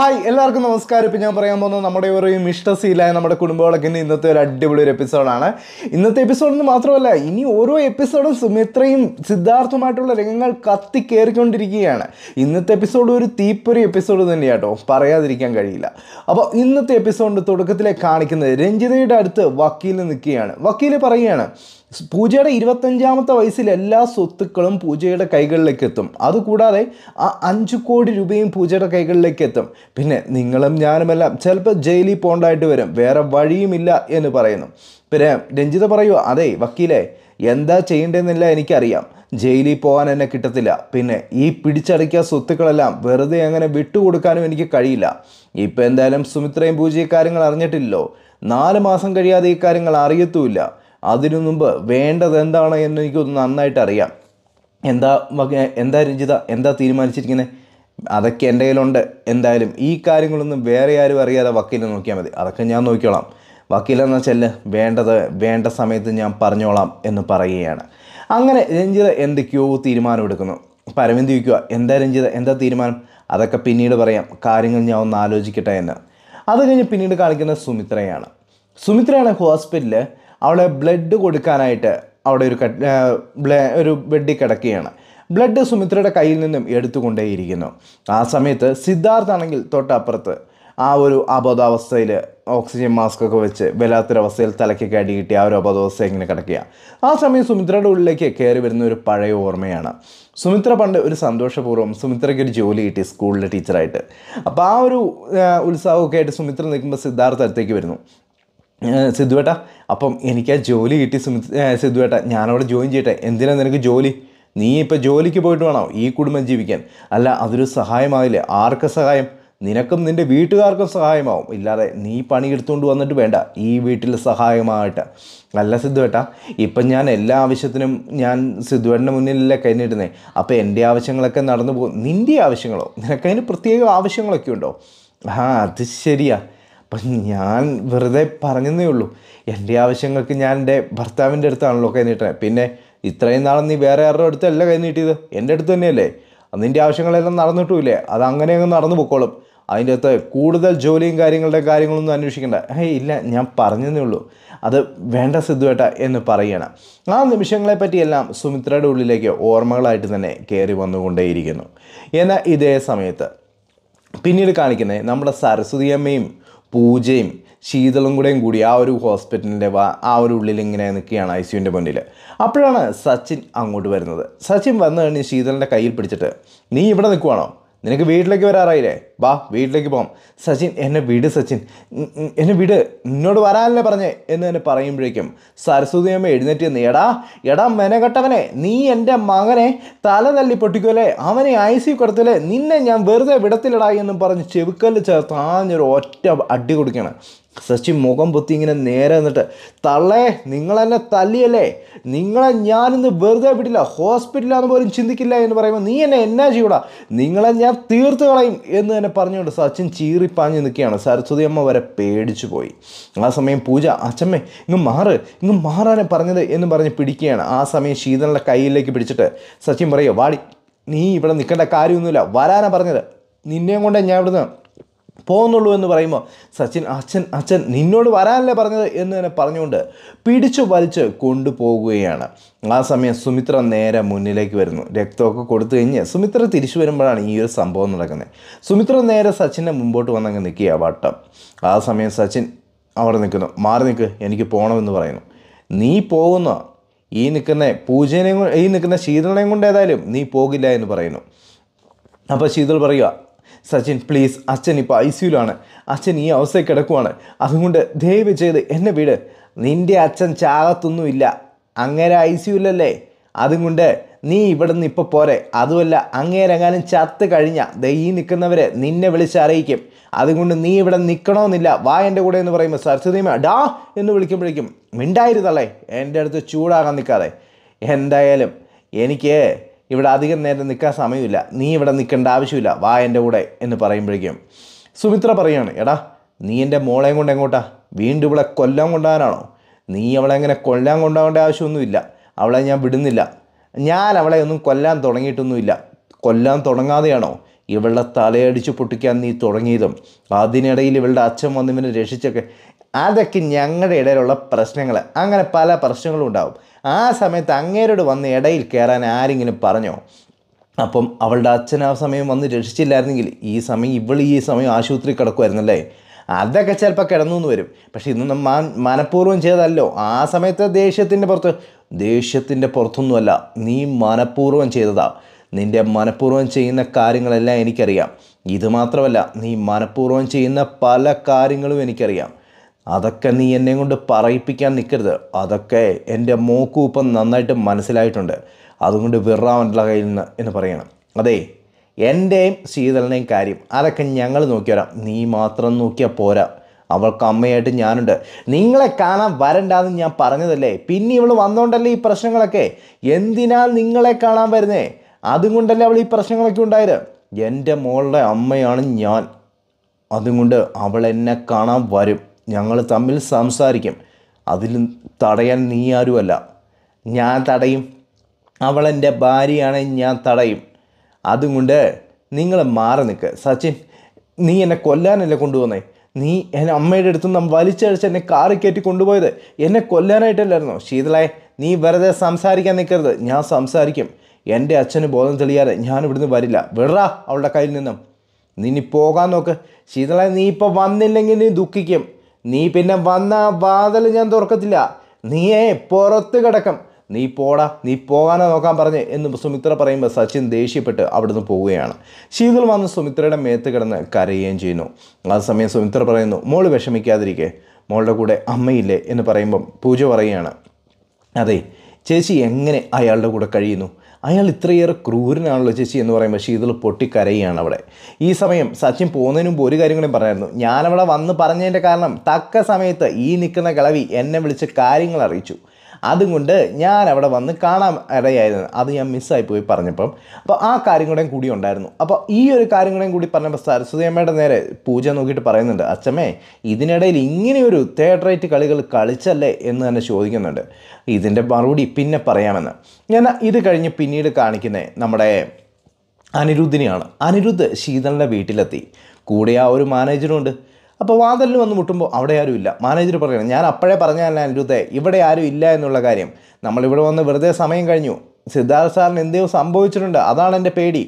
Hi എല്ലാവർക്കും നമസ്കാരം. ഇപ്പം ഞാൻ പറയാൻ പോകുന്നത് നമ്മുടെ ഒരു ഇഷ്ടശീലായ നമ്മുടെ കുടുംബങ്ങളൊക്കെ ഇന്നത്തെ ഒരു അടിപൊളി ഒരു എപ്പിസോഡാണ് ഇന്നത്തെ എപ്പിസോഡെന്ന് മാത്രമല്ല ഇനി ഓരോ എപ്പിസോഡും സുമിത്രയും സിദ്ധാർത്ഥുമായിട്ടുള്ള രംഗങ്ങൾ കത്തി കയറിക്കൊണ്ടിരിക്കുകയാണ് ഇന്നത്തെ എപ്പിസോഡ് ഒരു തീപ്പൊരി എപ്പിസോഡ് തന്നെയാട്ടോ പറയാതിരിക്കാൻ കഴിയില്ല. അപ്പോൾ ഇന്നത്തെ എപ്പിസോഡിന്റെ തുടക്കത്തിലെ കാണിക്കുന്നത് രഞ്ജിതയുടെ അടുത്ത് വക്കീൽ നിൽക്കുകയാണ്. വക്കീൽ പറയുകയാണ് പൂജയുടെ ഇരുപത്തഞ്ചാമത്തെ വയസ്സിൽ എല്ലാ സ്വത്തുക്കളും പൂജയുടെ കൈകളിലേക്ക് എത്തും അതുകൂടാതെ ആ അഞ്ച് കോടി രൂപയും പൂജയുടെ കൈകളിലേക്ക് എത്തും പിന്നെ നിങ്ങളും ഞാനുമെല്ലാം ചിലപ്പോൾ ജയിലിൽ പോകേണ്ടതായിട്ട് വരും. വേറെ വഴിയുമില്ല എന്ന് പറയുന്നു. പിന്നെ രഞ്ജിത പറയൂ അതെ വക്കീലെ എന്താ ചെയ്യേണ്ടതെന്നില്ല എനിക്കറിയാം. ജയിലിൽ പോകാൻ എന്നെ കിട്ടത്തില്ല. പിന്നെ ഈ പിടിച്ചടക്കിയ സ്വത്തുക്കളെല്ലാം വെറുതെ അങ്ങനെ വിട്ടുകൊടുക്കാനും എനിക്ക് കഴിയില്ല. ഇപ്പം എന്തായാലും സുമിത്രയും പൂജയും കാര്യങ്ങൾ അറിഞ്ഞിട്ടില്ലല്ലോ. നാല് മാസം കഴിയാതെ ഈ കാര്യങ്ങൾ അറിയത്തുമില്ല. അതിനു മുമ്പ് വേണ്ടത് എന്താണ് എന്ന് എനിക്കൊന്ന് നന്നായിട്ട് അറിയാം. എന്താ എന്താ രഞ്ജിത എന്താ തീരുമാനിച്ചിരിക്കുന്നത് അതൊക്കെ എന്റെ കയ്യിലുണ്ട്. എന്തായാലും ഈ കാര്യങ്ങളൊന്നും വേറെ ആരും അറിയാതെ വക്കീലിനെ നോക്കിയാൽ മതി. അതൊക്കെ ഞാൻ നോക്കിക്കോളാം. വക്കീലെന്ന് വെച്ചാൽ വേണ്ടത് വേണ്ട സമയത്ത് ഞാൻ പറഞ്ഞോളാം എന്ന് പറയുകയാണ്. അങ്ങനെ രഞ്ജിത എന്തൊക്കെയോ തീരുമാനമെടുക്കുന്നു പരമന്തി വയ്ക്കുക എന്താ രഞ്ജിത എന്താ തീരുമാനം? അതൊക്കെ പിന്നീട് പറയാം. കാര്യങ്ങൾ ഞാൻ ഒന്ന് ആലോചിക്കട്ടെ എന്ന്. അത് കഴിഞ്ഞ് പിന്നീട് കാണിക്കുന്നത് സുമിത്രയാണ്. സുമിത്രയാണ് ഹോസ്പിറ്റലിൽ അവളെ ബ്ലഡ് കൊടുക്കാനായിട്ട് അവിടെ ഒരു ഒരു ബെഡിൽ കിടക്കുകയാണ്. ബ്ലഡ് സുമിത്രയുടെ കയ്യിൽ നിന്നും എടുത്തുകൊണ്ടേയിരിക്കുന്നു. ആ സമയത്ത് സിദ്ധാർത്ഥ് ആണെങ്കിൽ തൊട്ടപ്പുറത്ത് ആ ഒരു അബോധാവസ്ഥയിൽ ഓക്സിജൻ മാസ്ക് ഒക്കെ വെച്ച് വല്ലാത്തൊരവസ്ഥയിൽ തലയ്ക്കൊക്കെ അടി കിട്ടി ആ ഒരു അബോധാവസ്ഥ ഇങ്ങനെ കിടക്കുക ആ സമയം സുമിത്രയുടെ ഉള്ളിലേക്ക് കയറി വരുന്ന ഒരു പഴയ ഓർമ്മയാണ്. സുമിത്ര പണ്ട് ഒരു സന്തോഷപൂർവം സുമിത്രയ്ക്ക് ഒരു ജോലി കിട്ടി സ്കൂളിലെ ടീച്ചറായിട്ട് അപ്പോൾ ആ ഒരു ഉത്സാഹമൊക്കെ ആയിട്ട് സുമിത്ര നിൽക്കുമ്പോൾ സിദ്ധാർത്ഥ അടുത്തേക്ക് വരുന്നു. സിദ്ധുവേട്ട അപ്പം എനിക്ക് ആ ജോലി കിട്ടി സിദ്ധുവേട്ട ഞാനവിടെ ജോയിൻ ചെയ്യട്ടെ. എന്തിനാ നിനക്ക് ജോലി? നീ ഇപ്പോൾ ജോലിക്ക് പോയിട്ട് വേണോ? ഈ കുടുംബം ജീവിക്കാൻ. അല്ല അതൊരു സഹായമാവില്ലേ? ആർക്ക് സഹായം? നിനക്കും നിന്റെ വീട്ടുകാർക്കും സഹായമാവും. ഇല്ലാതെ നീ പണിയെടുത്തുകൊണ്ട് വന്നിട്ട് വേണ്ട. ഈ വീട്ടിൽ സഹായമായിട്ട് അല്ല സിദ്ധുവേട്ട ഇപ്പം ഞാൻ എല്ലാ ആവശ്യത്തിനും ഞാൻ സിദ്ധുവേട്ടന്റെ മുന്നിലല്ലേ കഴിഞ്ഞിരുന്നത് അപ്പോൾ എന്റെ ആവശ്യങ്ങളൊക്കെ നടന്നു പോകും. നിന്റെ ആവശ്യങ്ങളോ? നിനക്കതിന് പ്രത്യേക ആവശ്യങ്ങളൊക്കെ ഉണ്ടോ? ആ അത് ശരിയാ. അപ്പം ഞാൻ വെറുതെ പറഞ്ഞതേ ഉള്ളൂ. എന്റെ ആവശ്യങ്ങൾക്ക് ഞാൻ എന്റെ ഭർത്താവിന്റെ അടുത്താണല്ലോ കൈ നീട്ടണേ. പിന്നെ ഇത്രയും നാളും നീ വേറെ ആരുടെ അടുത്തല്ല കൈ നീട്ടിയത്? എന്റെ അടുത്ത് തന്നെയല്ലേ? നിന്റെ ആവശ്യങ്ങളെല്ലാം നടന്നിട്ടുമില്ലേ? അത് അങ്ങനെ അങ്ങ് നടന്നു പൊക്കോളും. അതിന്റെ അകത്ത് കൂടുതൽ ജോലിയും കാര്യങ്ങളുടെ കാര്യങ്ങളൊന്നും അന്വേഷിക്കണ്ട. ഹേയ് ഇല്ല ഞാൻ പറഞ്ഞതേ ഉള്ളൂ. അത് വേണ്ട സിദ്ധുവേട്ട എന്ന് പറയണം ആ നിമിഷങ്ങളെ പറ്റിയെല്ലാം സുമിത്രയുടെ ഉള്ളിലേക്ക് ഓർമ്മകളായിട്ട് തന്നെ കയറി വന്നുകൊണ്ടേയിരിക്കുന്നു. എന്നാൽ ഇതേ സമയത്ത് പിന്നീട് കാണിക്കുന്നത് നമ്മുടെ സരസ്വതി അമ്മയും പൂജയും ശീതളും കൂടെയും കൂടി ആ ഒരു ഹോസ്പിറ്റലിന്റെ ആ ഒരു ഉള്ളിൽ ഇങ്ങനെ നിൽക്കുകയാണ് ഐ സിയുന്റെ മുന്നിൽ. അപ്പോഴാണ് സച്ചിൻ അങ്ങോട്ട് വരുന്നത്. സച്ചിൻ വന്നു കഴിഞ്ഞ് ശീതളിന്റെ കയ്യിൽ പിടിച്ചിട്ട് നീ ഇവിടെ നിൽക്കുവാണോ? നിനക്ക് വീട്ടിലേക്ക് വരാറായില്ലേ? വാ വീട്ടിലേക്ക് പോകാം. സച്ചിൻ എന്നെ വിട് സച്ചിൻ. എന്നെ വിട്. നിന്നോട് വരാനല്ലേ പറഞ്ഞേ എന്ന് തന്നെ പറയുമ്പോഴേക്കും സരസ്വതി അമ്മ എഴുന്നേറ്റ് നിന്ന് എടാ എടാ മെനകെട്ടവനെ നീ എന്റെ മകനെ തല തല്ലി പൊട്ടിക്കുമല്ലേ അവനെ ഐ സി കൊടുത്തല്ലേ? നിന്നെ ഞാൻ വെറുതെ വിടത്തിലിടായി എന്നും പറഞ്ഞ് ചെവിക്കല്ല് ചേർത്ത് ആഞ്ഞൊരു ഒറ്റ അടി കൊടുക്കുകയാണ്. സച്ചിൻ മുഖം പൊത്തി ഇങ്ങനെ നേരെ നിന്നിട്ട് തള്ളേ നിങ്ങളെന്നെ തല്ലിയല്ലേ? നിങ്ങളെ ഞാനിന്ന് വെറുതെ വിട്ടില്ല ഹോസ്പിറ്റലാന്ന് പോലും ചിന്തിക്കില്ല എന്ന് പറയുമ്പോൾ നീ എന്നെ എന്നാ ചെയ്യൂടാ? നിങ്ങളെ ഞാൻ തീർത്ത് കളയും എന്ന് തന്നെ പറഞ്ഞുകൊണ്ട് സച്ചിൻ ചീറിപ്പാഞ്ഞ് നിൽക്കുകയാണ്. സരസ്വതി അമ്മ വരെ പേടിച്ചു പോയി. ആ സമയം പൂജ അച്ചമ്മേ ഇങ്ങ് മാറ് ഇങ്ങ് മാറാനെ പറഞ്ഞത് എന്ന് പറഞ്ഞ് പിടിക്കുകയാണ്. ആ സമയം ശീതളിന്റെ കയ്യിലേക്ക് പിടിച്ചിട്ട് സച്ചിൻ പറയുക വാടി നീ ഇവിടെ നിൽക്കേണ്ട കാര്യമൊന്നുമില്ല വരാനാണ് പറഞ്ഞത്. നിന്നെയും കൊണ്ട് ഞാൻ ഇവിടുന്ന് പോകുന്നുള്ളൂ എന്ന് പറയുമ്പോൾ സച്ചിൻ അച്ഛൻ അച്ഛൻ നിന്നോട് വരാനല്ലേ പറഞ്ഞത്? എന്ന് തന്നെ പറഞ്ഞുകൊണ്ട് പിടിച്ചു വലിച്ച് കൊണ്ടുപോകുകയാണ്. ആ സമയം സുമിത്ര നേരെ മുന്നിലേക്ക് വരുന്നു. രക്തമൊക്കെ കൊടുത്തു കഴിഞ്ഞ് സുമിത്ര തിരിച്ചു വരുമ്പോഴാണ് ഈ ഒരു സംഭവം നടക്കുന്നത്. സുമിത്ര നേരെ സച്ചിന്റെ മുമ്പോട്ട് വന്നങ്ങ് നിൽക്കുക വട്ടം. ആ സമയം സച്ചിൻ അവിടെ നിൽക്കുന്നു. മാറി നിൽക്ക് എനിക്ക് പോകണമെന്ന് പറയുന്നു. നീ പോകുന്ന? ഈ നിൽക്കുന്ന പൂജനെയും ഈ നിൽക്കുന്ന ശീതളനെയും കൊണ്ട് ഏതായാലും നീ പോകില്ല എന്ന് പറയുന്നു. അപ്പോൾ ശീതൾ പറയുക സച്ചിൻ പ്ലീസ് അച്ഛൻ ഇപ്പോൾ ഐ സിയുലാണ് അച്ഛൻ ഈ അവസ്ഥയിൽ കിടക്കുവാണ്. അതുകൊണ്ട് ദയവ് ചെയ്ത് എന്നെ വീട്. നിന്റെ അച്ഛൻ ചാകത്തൊന്നുമില്ല. അങ്ങനെ ഐ സിയുലല്ലേ അതുകൊണ്ട് നീ ഇവിടെ നിന്ന് ഇപ്പോൾ പോരെ. അതുമല്ല അങ്ങേരെങ്ങാനും ചത്ത് കഴിഞ്ഞ ദൈ നിൽക്കുന്നവരെ നിന്നെ വിളിച്ച് അറിയിക്കും. അതുകൊണ്ട് നീ ഇവിടെ നിൽക്കണമെന്നില്ല വാ എന്റെ കൂടെ എന്ന് പറയുമ്പോൾ സരസ്വതിമ ഡാ എന്ന് വിളിക്കുമ്പോഴേക്കും മിണ്ടായിരുന്നല്ലേ? എന്റെ അടുത്ത് ചൂടാകാൻ നിൽക്കാതെ. എന്തായാലും എനിക്ക് ഇവിടെ അധികം നേരം നിൽക്കാൻ സമയമില്ല. നീ ഇവിടെ നിൽക്കേണ്ട ആവശ്യമില്ല. വാ എന്റെ കൂടെ എന്ന് പറയുമ്പോഴേക്കും സുമിത്ര പറയാണ് എടാ നീ എന്റെ മോളെയും കൊണ്ട് എങ്ങോട്ടാ? വീണ്ടും ഇവിടെ കൊല്ലാൻ കൊണ്ടുപോകാനാണോ? നീ അവളെ അങ്ങനെ കൊല്ലാൻ കൊണ്ടുപോകേണ്ട ആവശ്യമൊന്നുമില്ല. അവളെ ഞാൻ വിടുന്നില്ല. ഞാൻ അവളെ ഒന്നും കൊല്ലാൻ തുടങ്ങിയിട്ടൊന്നുമില്ല. കൊല്ലാൻ തുടങ്ങാതെയാണോ ഇവളുടെ തലയടിച്ച് പൊട്ടിക്കാൻ നീ തുടങ്ങിയതും? അതിനിടയിൽ ഇവളുടെ അച്ഛൻ വന്നിവനെ രക്ഷിച്ചൊക്കെ അതൊക്കെ ഞങ്ങളുടെ ഇടയിലുള്ള പ്രശ്നങ്ങൾ അങ്ങനെ പല പ്രശ്നങ്ങളും ഉണ്ടാവും. ആ സമയത്ത് അങ്ങേരോട് വന്ന് ഇടയിൽ കയറാൻ ആരെങ്കിലും പറഞ്ഞോ? അപ്പം അവളുടെ അച്ഛൻ ആ സമയം വന്ന് രക്ഷിച്ചില്ലായിരുന്നെങ്കിൽ ഈ സമയം ഇവൾ ഈ സമയം ആശുപത്രി കിടക്കുമായിരുന്നല്ലേ? അതൊക്കെ ചിലപ്പോൾ കിടന്നു എന്ന് വരും. പക്ഷേ ഇന്ന് മാൻ മനഃപൂർവം ചെയ്തല്ലോ ആ സമയത്ത് ദേഷ്യത്തിന്റെ പുറത്ത് ദേഷ്യത്തിന്റെ പുറത്തൊന്നുമല്ല നീ മനഃപൂർവം ചെയ്തതാ. നിന്റെ മനഃപൂർവം ചെയ്യുന്ന കാര്യങ്ങളെല്ലാം എനിക്കറിയാം. ഇത് മാത്രമല്ല നീ മനഃപൂർവം ചെയ്യുന്ന പല കാര്യങ്ങളും എനിക്കറിയാം. അതൊക്കെ നീ എന്നെ കൊണ്ട് പറയിപ്പിക്കാൻ നിൽക്കരുത് അതൊക്കെ എന്റെ മോക്കും ഇപ്പം നന്നായിട്ട് മനസ്സിലായിട്ടുണ്ട്. അതുകൊണ്ട് വിറാവന്റെ കയ്യിൽ നിന്ന് എന്ന് പറയണം. അതെ എന്റെയും ശീതളിനെയും കാര്യം അതൊക്കെ ഞങ്ങൾ നോക്കിയരാം നീ മാത്രം നോക്കിയാൽ പോരാ. അവൾക്ക് അമ്മയായിട്ട് ഞാനുണ്ട്. നിങ്ങളെ കാണാൻ വരണ്ടാന്ന് ഞാൻ പറഞ്ഞതല്ലേ? പിന്നെ ഇവൾ വന്നോണ്ടല്ലേ ഈ പ്രശ്നങ്ങളൊക്കെ? എന്തിനാ നിങ്ങളെ കാണാൻ വരുന്നേ? അതുകൊണ്ടല്ലേ അവൾ ഈ പ്രശ്നങ്ങളൊക്കെ ഉണ്ടായത്? എന്റെ മോളുടെ അമ്മയാണ് ഞാൻ. അതുകൊണ്ട് അവൾ എന്നെ കാണാൻ വരും. ഞങ്ങൾ തമ്മിൽ സംസാരിക്കും. അതിൽ തടയാൻ നീ ആരുമല്ല. ഞാൻ തടയും. അവളെന്റെ ഭാര്യയാണെങ്കിൽ ഞാൻ തടയും. അതുകൊണ്ട് നിങ്ങൾ മാറി നിൽക്ക്. സച്ചിൻ നീ എന്നെ കൊല്ലാനല്ലേ കൊണ്ടുവന്നേ നീ എന്റെ അമ്മയുടെ അടുത്ത് നിന്ന് വലിച്ചഴിച്ച് എന്നെ കാറി കയറ്റി കൊണ്ടുപോയത് എന്നെ കൊല്ലാനായിട്ടല്ലായിരുന്നോ? ശീതളായ നീ വെറുതെ സംസാരിക്കാൻ നിൽക്കരുത്. ഞാൻ സംസാരിക്കും. എന്റെ അച്ഛന് ബോധം തെളിയാതെ ഞാൻ ഇവിടുന്ന് വരില്ല. വിടറാ അവളുടെ കയ്യിൽ നിന്നും. നീ പോകാൻ നോക്ക്. ശീതളായ നീ ഇപ്പോൾ വന്നില്ലെങ്കിൽ നീ ദുഃഖിക്കും. നീ പിന്നെ വന്ന വാതിൽ ഞാൻ തുറക്കത്തില്ല. നീയേ പുറത്ത് കിടക്കും. നീ പോടാ നീ പോകാനോ നോക്കാൻ പറഞ്ഞ് എന്ന് സുമിത്ര പറയുമ്പോൾ സച്ചിൻ ദേഷ്യപ്പെട്ട് അവിടുന്ന് പോവുകയാണ്. ശീതൾ വന്ന് സുമിത്രയുടെ മേത്ത് കിടന്ന് കരയുകയും ചെയ്യുന്നു. ആ സമയം സുമിത്ര പറയുന്നു മോൾ വിഷമിക്കാതിരിക്കെ. മോളുടെ കൂടെ അമ്മയില്ലേ? എന്ന് പറയുമ്പം പൂജ പറയുകയാണ്. അതെ ചേച്ചി എങ്ങനെ അയാളുടെ കൂടെ കഴിയുന്നു? അയാൾ ഇത്രയേറെ ക്രൂരനാണല്ലോ ചേച്ചി എന്ന് പറയുമ്പോൾ ശീതൾ പൊട്ടിക്കരയാണ് അവിടെ. ഈ സമയം സച്ചിൻ പോകുന്നതിന് മുമ്പ് ഒരു കാര്യം കൂടി പറയായിരുന്നു ഞാനവിടെ വന്ന് പറഞ്ഞതിന്റെ കാരണം തക്ക സമയത്ത് ഈ നിൽക്കുന്ന കിളവി എന്നെ വിളിച്ച് കാര്യങ്ങൾ അറിയിച്ചു. അതുകൊണ്ട് ഞാൻ അവിടെ വന്ന് കാണാൻ ഇടയായിരുന്നു. അത് ഞാൻ മിസ്സായി പോയി പറഞ്ഞപ്പം. അപ്പോൾ ആ കാര്യം കൂടെ കൂടി ഉണ്ടായിരുന്നു. അപ്പോൾ ഈ ഒരു കാര്യം കൂടെ കൂടി പറഞ്ഞപ്പോൾ സരസ്വതി അമ്മയുടെ നേരെ പൂജ നോക്കിയിട്ട് പറയുന്നുണ്ട് അച്ഛമ്മേ ഇതിനിടയിൽ ഇങ്ങനെയൊരു തേട്ടറേറ്റ് കളികൾ കളിച്ചല്ലേ എന്ന് തന്നെ ചോദിക്കുന്നുണ്ട്. ഇതിന്റെ മറുപടി പിന്നെ പറയാമെന്ന്. ഞാൻ ഇത് കഴിഞ്ഞ് പിന്നീട് കാണിക്കുന്നത് നമ്മുടെ അനിരുദ്ധിനെയാണ്. അനിരുദ്ധ് ശീതളിന്റെ വീട്ടിലെത്തി. കൂടെ ആ ഒരു മാനേജറും ഉണ്ട്. അപ്പോൾ വാതിലിൽ വന്ന് മുട്ടുമ്പോൾ അവിടെ ആരും ഇല്ല. മാനേജർ പറയണം ഞാൻ അപ്പോഴേ പറഞ്ഞതല്ല അനിരുദ്ധേ ഇവിടെ ആരും ഇല്ല എന്നുള്ള കാര്യം. നമ്മളിവിടെ വന്ന് വെറുതെ സമയം കഴിഞ്ഞു. സിദ്ധാർത്ഥ സാറിന് എന്തെയോ സംഭവിച്ചിട്ടുണ്ട്? അതാണ് എന്റെ പേടി.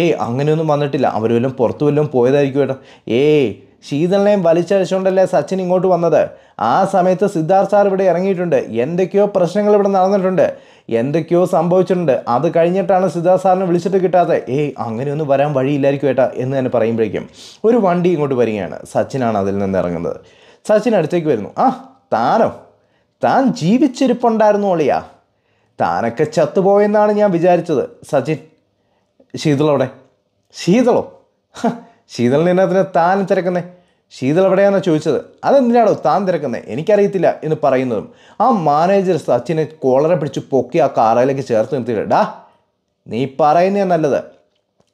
ഏയ് അങ്ങനെയൊന്നും വന്നിട്ടില്ല. അവർ വല്ലതും പുറത്തു വല്ലതും പോയതായിരിക്കും കേട്ടോ ഏയ് ശീതളിനെയും വലിച്ചഴിച്ചുകൊണ്ടല്ലേ സച്ചിൻ ഇങ്ങോട്ട് വന്നത്? ആ സമയത്ത് സിദ്ധാർത്ഥ സാർ ഇവിടെ ഇറങ്ങിയിട്ടുണ്ട്. എന്തൊക്കെയോ പ്രശ്നങ്ങൾ ഇവിടെ നടന്നിട്ടുണ്ട്. എന്തൊക്കെയോ സംഭവിച്ചിട്ടുണ്ട്. അത് കഴിഞ്ഞിട്ടാണ് സിദ്ധാർത്ഥ സാറിനെ വിളിച്ചിട്ട് കിട്ടാതെ ഏയ് അങ്ങനെയൊന്നും വരാൻ വഴിയില്ലായിരിക്കും ഏട്ടാ എന്ന് തന്നെ പറയുമ്പോഴേക്കും ഒരു വണ്ടി ഇങ്ങോട്ട് വരികയാണ്. സച്ചിനാണ് അതിൽ നിന്ന് ഇറങ്ങുന്നത്. സച്ചിൻ അടുത്തേക്ക് വരുന്നു. ആ താനോ? താൻ ജീവിച്ചിരിപ്പുണ്ടായിരുന്നു ഒളിയാ താനൊക്കെ ചത്തുപോയെന്നാണ് ഞാൻ വിചാരിച്ചത്. സച്ചിൻ ശീതളോടെ ശീതളോ? ശീതളിനെ അതിനെ താൻ തിരക്കുന്നേ? ശീതൾ എവിടെയാണെന്ന് ചോദിച്ചത്? അതെന്തിനാണോ താൻ തിരക്കുന്നത് എനിക്കറിയത്തില്ല എന്ന് പറയുന്നതും ആ മാനേജർ സച്ചിനെ കോളറെ പിടിച്ച് പൊക്കി ആ കാറയിലേക്ക് ചേർത്ത് നിർത്തിയിട്ട് ഡാ നീ പറയുന്നേ നല്ലത്.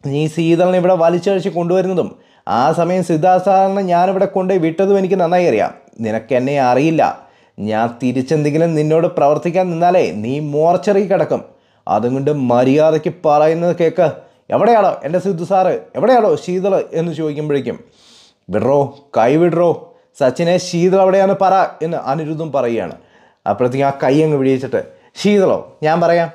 നീ ശീതളിനെ ഇവിടെ വലിച്ചഴിച്ച് കൊണ്ടുവരുന്നതും ആ സമയം സിദ്ധാർത്ഥ സാറിനെ ഞാനിവിടെ കൊണ്ടുപോയി വിട്ടതും എനിക്ക് നന്നായി അറിയാം. നിനക്ക് എന്നെ അറിയില്ല. ഞാൻ തിരിച്ചെന്തെങ്കിലും നിന്നോട് പ്രവർത്തിക്കാൻ നിന്നാലേ നീ മോർച്ചറി കിടക്കും. അതുകൊണ്ട് മര്യാദയ്ക്ക് പറയുന്നത് കേക്ക്. എവിടെയാണോ എന്റെ സിദ്ധു സാറ്? എവിടെയാണോ ശീതൾ എന്ന് ചോദിക്കുമ്പോഴേക്കും. വിടറോ കൈ വിടറോ സച്ചിനെ ശീതൾ അവിടെയാണ് പറ എന്ന് അനിരുദ്ധം പറയുകയാണ്. അപ്പോഴത്തേക്കും ആ കൈ അങ്ങ് വിടിയിച്ചിട്ട് ശീതളോ ഞാൻ പറയാം.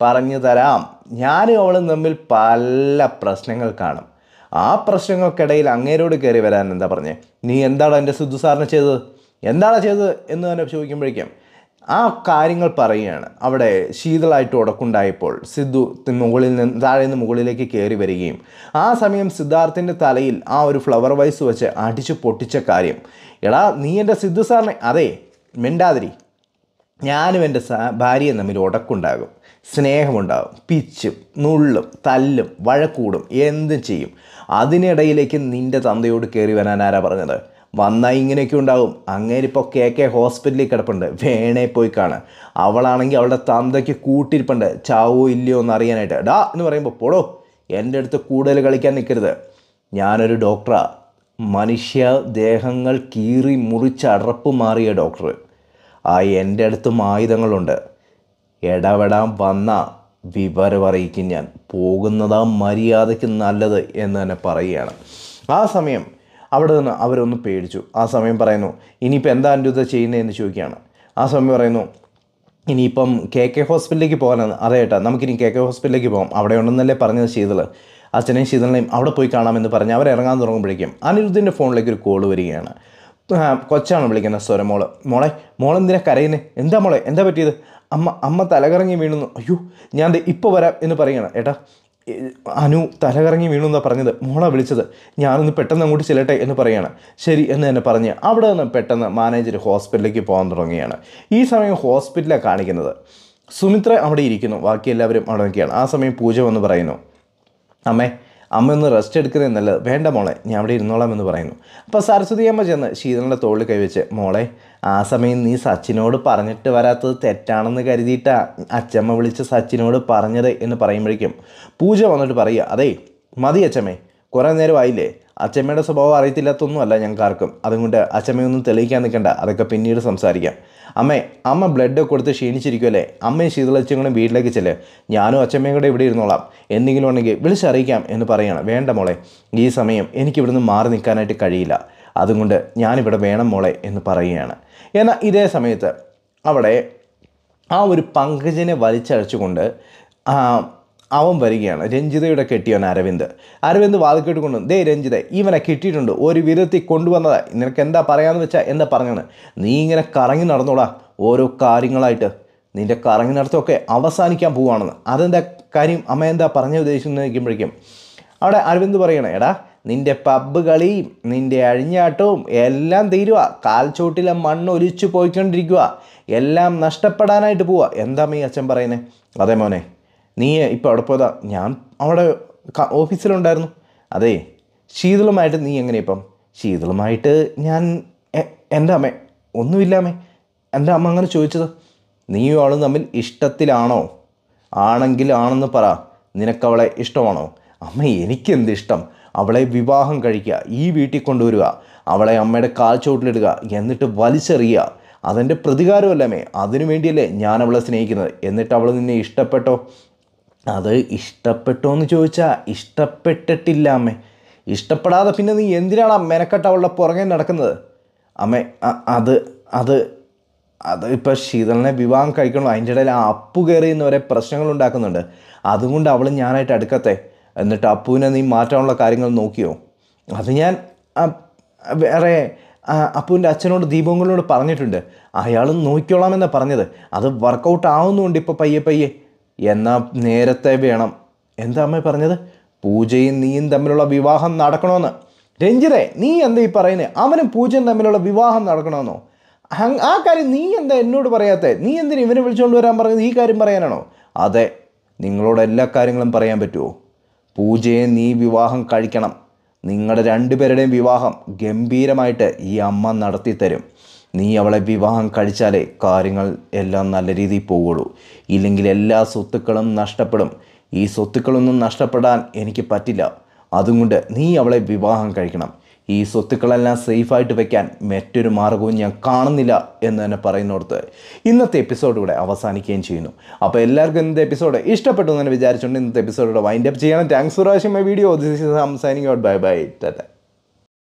പറഞ്ഞു തരാം. ഞാനും അവളും തമ്മിൽ പല പ്രശ്നങ്ങൾ കാണും. ആ പ്രശ്നങ്ങൾക്കിടയിൽ അങ്ങേരോട് കയറി വരാൻ എന്താ പറഞ്ഞേ? നീ എന്താണ് എന്റെ സിദ്ധു സാറിന് ചെയ്തത്? എന്താണ് ചെയ്തത്? എന്ന് തന്നെ ചോദിക്കുമ്പോഴേക്കും ആ കാര്യങ്ങൾ പറയുകയാണ്. അവിടെ ശീതളായിട്ട് ഉടക്കുണ്ടായപ്പോൾ സിദ്ധു മുകളിൽ നിന്ന് താഴെ നിന്ന് മുകളിലേക്ക് കയറി വരികയും ആ സമയം സിദ്ധാർത്ഥിന്റെ തലയിൽ ആ ഒരു ഫ്ലവർ വൈസ് വെച്ച് അടിച്ചു പൊട്ടിച്ച കാര്യം. എടാ നീ എന്റെ സിദ്ധു സാറിനെ അതെ മിണ്ടാതിരി. ഞാനും എന്റെ ഭാര്യയും തമ്മിൽ ഉടക്കുണ്ടാകും. സ്നേഹമുണ്ടാകും. പിച്ചും നുള്ളും തല്ലും വഴക്കൂടും എന്തും ചെയ്യും. അതിനിടയിലേക്ക് നിന്റെ തന്തയോട് കയറി വരാൻ ആരാ പറഞ്ഞത്? വന്നാൽ ഇങ്ങനെയൊക്കെ ഉണ്ടാവും. അങ്ങേരിപ്പോൾ കെ കെ ഹോസ്പിറ്റലിൽ കിടപ്പുണ്ട്. വേണേ പോയി കാണാൻ. അവളാണെങ്കിൽ അവളുടെ തന്തയ്ക്ക് കൂട്ടിരിപ്പുണ്ട്. ചാവോ ഇല്ലയോ എന്ന് അറിയാനായിട്ട്. ഡാ എന്ന് പറയുമ്പോൾ പോടോ എന്റെ അടുത്ത് കൂടുതൽ കളിക്കാൻ നിൽക്കരുത്. ഞാനൊരു ഡോക്ടറാ. മനുഷ്യ ദേഹങ്ങൾ കീറി മുറിച്ച് അടർപ്പ് മാറിയ ഡോക്ടർ. ആ എന്റെ അടുത്തും ആയുധങ്ങളുണ്ട്. ഇടപെടാൻ വന്ന വിവരം അറിയിക്കും ഞാൻ. പോകുന്നതാ മര്യാദയ്ക്ക് നല്ലത് എന്ന് തന്നെ പറയുകയാണ്. ആ സമയം അവിടെ നിന്ന് അവരൊന്ന് പേടിച്ചു. ആ സമയം പറയുന്നു ഇനിയിപ്പോൾ എന്താ അനിരുദ്ധ ചെയ്യുന്നതെന്ന് ചോദിക്കുകയാണ്. ആ സമയം പറയുന്നു ഇനിയിപ്പം കെ കെ ഹോസ്പിറ്റലിലേക്ക് പോകാനാണ്. അതെ ഏട്ടാ നമുക്കിനി കെ കെ ഹോസ്പിറ്റലിലേക്ക് പോകാം. അവിടെ ഉണ്ടെന്നല്ലേ പറഞ്ഞത് ശീതൾ അച്ഛനെയും ശീതളിനെയും അവിടെ പോയി കാണാമെന്ന് പറഞ്ഞ് അവർ ഇറങ്ങാൻ തുടങ്ങുമ്പോഴേക്കും അനിരുദ്ധിന്റെ ഫോണിലേക്ക് ഒരു കോൾ വരികയാണ്. കൊച്ചാണ് വിളിക്കുന്നത് സ്വരമോൾ മോളെ. മോളെന്തിനാ കരയുന്നത് എന്താ മോളെ എന്താ പറ്റിയത്? അമ്മ അമ്മ തലകറങ്ങി വീണുന്നു അയ്യോ ഞാൻ ഇപ്പോൾ വരാം എന്ന് പറയുകയാണ്. ഏട്ടാ അനു തലകറങ്ങി വീണു എന്നാ പറഞ്ഞത്. മോളാ വിളിച്ചത്. ഞാനൊന്ന് പെട്ടെന്ന് അങ്ങോട്ട് ചെല്ലട്ടെ എന്ന് പറയാണ്. ശരി എന്ന് തന്നെ പറഞ്ഞ് അവിടെ നിന്ന് പെട്ടെന്ന് മാനേജർ ഹോസ്പിറ്റലിലേക്ക് പോകാൻ തുടങ്ങുകയാണ്. ഈ സമയം ഹോസ്പിറ്റലാണ് കാണിക്കുന്നത്. സുമിത്ര അവിടെ ഇരിക്കുന്നു. ബാക്കി എല്ലാവരും അവിടെ നിൽക്കുകയാണ്. ആ സമയം പൂജ വന്ന് പറയുന്നു. അമ്മേ അമ്മ ഒന്ന് റെസ്റ്റ് എടുക്കുന്നത് നല്ലത്. വേണ്ട മോളെ ഞാൻ അവിടെ ഇരുന്നോളാം എന്ന് പറയുന്നു. അപ്പോൾ സരസ്വതി അമ്മ ചെന്ന് ശീതളിന്റെ തോളിൽ കൈവച്ച് മോളെ ആ സമയം നീ സച്ചിനോട് പറഞ്ഞിട്ട് വരാത്തത് തെറ്റാണെന്ന് കരുതിയിട്ടാ അച്ചമ്മ വിളിച്ച് സച്ചിനോട് പറഞ്ഞത് എന്ന് പറയുമ്പോഴേക്കും പൂജ വന്നിട്ട് പറയുക അതേ മതി അച്ചമ്മേ കുറേ നേരമായില്ലേ? അച്ചമ്മയുടെ സ്വഭാവം അറിയത്തില്ലാത്തൊന്നുമല്ല ഞങ്ങൾക്കാർക്കും. അതുകൊണ്ട് അച്ചമ്മയൊന്നും തെളിയിക്കാൻ നിൽക്കണ്ട. അതൊക്കെ പിന്നീട് സംസാരിക്കാം. അമ്മേ അമ്മ ബ്ലഡ് കൊടുത്ത് ക്ഷീണിച്ചിരിക്കുമല്ലേ അമ്മയും ശീതളച്ചും കൂടെ വീട്ടിലേക്ക് ചെല്ല്. ഞാനും അച്ചമ്മയും കൂടെ ഇവിടെ ഇരുന്നോളാം. എന്തെങ്കിലും ഉണ്ടെങ്കിൽ വിളിച്ചറിയിക്കാം എന്ന് പറയണം. വേണ്ട മോളെ ഈ സമയം എനിക്കിവിടുന്ന് മാറി നിൽക്കാനായിട്ട് കഴിയില്ല. അതുകൊണ്ട് ഞാനിവിടെ വേണം മോളെ എന്ന് പറയുകയാണ്. എന്നാൽ ഇതേ സമയത്ത് അവിടെ ആ ഒരു പങ്കജനെ വലിച്ചഴച്ചുകൊണ്ട് അവൻ വരികയാണ്. രഞ്ജിതയുടെ കെട്ടിയവൻ അരവിന്ദ്. അരവിന്ദ് വാതിക്കെട്ട് കൊണ്ടു ദേ രഞ്ജിത ഇവനെ കിട്ടിയിട്ടുണ്ട്. ഒരു വിധത്തിൽ കൊണ്ടുവന്നതാ. നിനക്ക് എന്താ പറയാമെന്ന് വെച്ചാൽ എന്താ പറഞ്ഞാണ്. നീ ഇങ്ങനെ കറങ്ങി നടന്നോടാ ഓരോ കാര്യങ്ങളായിട്ട് നിന്റെ കറങ്ങി നടത്തമൊക്കെ അവസാനിക്കാൻ പോവുകയാണെന്ന് അതെന്താ കാര്യം? അമ്മ എന്താ പറഞ്ഞ ഉദ്ദേശിക്കുന്നത് നിൽക്കുമ്പോഴേക്കും അവിടെ അരവിന്ദ് പറയണേ എടാ നിന്റെ പബ്ബ് കളിയും നിന്റെ അഴിഞ്ഞാട്ടവും എല്ലാം തീരുക കാൽച്ചോട്ടിലെ മണ്ണ് ഒലിച്ചു പോയിക്കൊണ്ടിരിക്കുക എല്ലാം നഷ്ടപ്പെടാനായിട്ട് പോവുക എന്താ ഈ അച്ഛൻ പറയുന്നത് അതേ മോനെ നീ ഇപ്പോൾ അവിടെ പോയതാ? ഞാൻ അവിടെ ഓഫീസിലുണ്ടായിരുന്നു. അതെ ശീതളുമായിട്ട് നീ എങ്ങനെ ഇപ്പം? ശീതളുമായിട്ട് ഞാൻ എന്റെ അമ്മ ഒന്നുമില്ല അമ്മേ. എന്റെ അമ്മ അങ്ങനെ ചോദിച്ചത്. നീയും അവളും തമ്മിൽ ഇഷ്ടത്തിലാണോ? ആണെങ്കിൽ ആണെന്ന് പറ. നിനക്കവളെ ഇഷ്ടമാണോ? അമ്മ എനിക്കെന്ത് ഇഷ്ടം? അവളെ വിവാഹം കഴിക്കുക ഈ വീട്ടിൽ കൊണ്ടുവരിക അവളെ അമ്മയുടെ കാൽച്ചോട്ടിലിടുക എന്നിട്ട് വലിച്ചെറിയുക. അതെന്റെ പ്രതികാരമല്ലമ്മേ അതിനു വേണ്ടിയല്ലേ ഞാൻ അവളെ സ്നേഹിക്കുന്നത്. എന്നിട്ട് അവൾ നിന്നെ ഇഷ്ടപ്പെട്ടോ? അത് ഇഷ്ടപ്പെട്ടോ എന്ന് ചോദിച്ചാൽ ഇഷ്ടപ്പെട്ടിട്ടില്ല അമ്മേ. ഇഷ്ടപ്പെടാതെ പിന്നെ നീ എന്തിനാണ് മെനക്കെട്ട് അവളുടെ പുറകെ നടക്കുന്നത്? അമ്മേ അത് അത് അത് ഇപ്പോൾ ശീതളിനെ വിവാഹം കഴിക്കണം? അതിന്റെ ഇടയിൽ അപ്പു കയറി എന്ന് പ്രശ്നങ്ങൾ ഉണ്ടാക്കുന്നുണ്ട്. അതുകൊണ്ട് അവൾ ഞാനായിട്ട് അടുക്കത്തെ എന്നിട്ട് അപ്പുവിനെ നീ മാറ്റാനുള്ള കാര്യങ്ങൾ നോക്കിയോ? അത് ഞാൻ വേറെ അപ്പുവിന്റെ അച്ഛനോട് ദീപങ്ങളോട് പറഞ്ഞിട്ടുണ്ട്. അയാൾ നോക്കിക്കോളാമെന്നാണ് പറഞ്ഞത്. അത് വർക്കൗട്ട് ആവുന്നുണ്ട് ഇപ്പോൾ പയ്യെ പയ്യെ. എന്നാൽ നേരത്തെ വേണം. എന്താ അമ്മ പറഞ്ഞത്? പൂജയും നീയും തമ്മിലുള്ള വിവാഹം നടക്കണമെന്ന് രഞ്ജിതെ നീ എന്താ ഈ പറയുന്നത് അവനും പൂജയും തമ്മിലുള്ള വിവാഹം നടക്കണമെന്നോ ആ കാര്യം നീ എന്താ എന്നോട് പറയാത്തെ? നീ എന്തിനു ഇവനെ വിളിച്ചുകൊണ്ട് വരാൻ പറഞ്ഞത്? ഈ കാര്യം പറയാനാണോ? അതെ നിങ്ങളോട് എല്ലാ കാര്യങ്ങളും പറയാൻ പറ്റുമോ പൂജയെ നീ വിവാഹം കഴിക്കണം. നിങ്ങളുടെ രണ്ടുപേരുടെയും വിവാഹം ഗംഭീരമായിട്ട് ഈ അമ്മ നടത്തി തരും നീ അവളെ വിവാഹം കഴിച്ചാലേ കാര്യങ്ങൾ എല്ലാം നല്ല രീതിയിൽ പോവുള്ളൂ. ഇല്ലെങ്കിൽ എല്ലാ സ്വത്തുക്കളും നഷ്ടപ്പെടും. ഈ സ്വത്തുക്കളൊന്നും നഷ്ടപ്പെടാൻ എനിക്ക് പറ്റില്ല. അതുകൊണ്ട് നീ അവളെ വിവാഹം കഴിക്കണം. ഈ സ്വത്തുക്കളെല്ലാം സേഫായിട്ട് വെക്കാൻ മറ്റൊരു മാർഗവും ഞാൻ കാണുന്നില്ല എന്ന് തന്നെ പറയുന്നിടത്ത് ഇന്നത്തെ എപ്പിസോഡ് ഇവിടെ അവസാനിക്കുകയും ചെയ്യുന്നു. അപ്പോൾ എല്ലാവർക്കും ഇന്നത്തെ എപ്പിസോഡ് ഇഷ്ടപ്പെട്ടു എന്ന് വിചാരിച്ചുകൊണ്ട് ഇന്നത്തെ എപ്പിസോഡ് വൈൻഡ് അപ്പ് ചെയ്യണം. Thanks for watching my video this is hum signing out bye bye tata